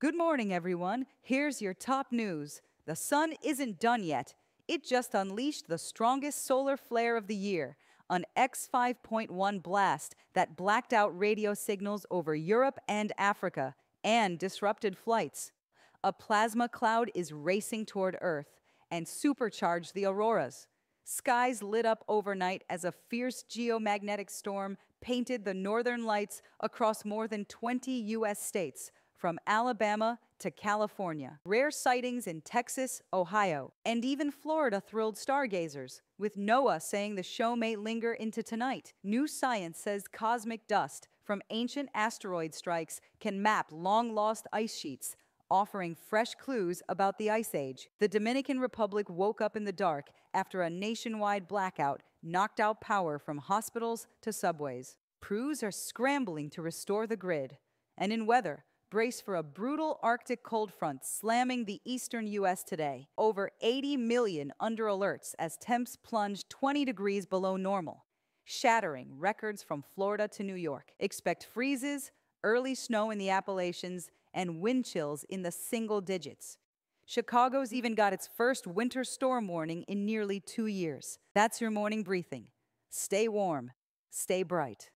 Good morning, everyone. Here's your top news. The sun isn't done yet. It just unleashed the strongest solar flare of the year, an X5.1 blast that blacked out radio signals over Europe and Africa and disrupted flights. A plasma cloud is racing toward Earth and supercharged the auroras. Skies lit up overnight as a fierce geomagnetic storm painted the northern lights across more than 20 U.S. states, from Alabama to California. Rare sightings in Texas, Ohio, and even Florida thrilled stargazers, with NOAA saying the show may linger into tonight. New science says cosmic dust from ancient asteroid strikes can map long lost ice sheets, offering fresh clues about the Ice Age. The Dominican Republic woke up in the dark after a nationwide blackout knocked out power from hospitals to subways. Crews are scrambling to restore the grid. And in weather, brace for a brutal Arctic cold front slamming the eastern U.S. today. Over 80 million under alerts as temps plunge 20 degrees below normal, shattering records from Florida to New York. Expect freezes, early snow in the Appalachians, and wind chills in the single digits. Chicago's even got its first winter storm warning in nearly two years. That's your morning briefing. Stay warm, stay bright.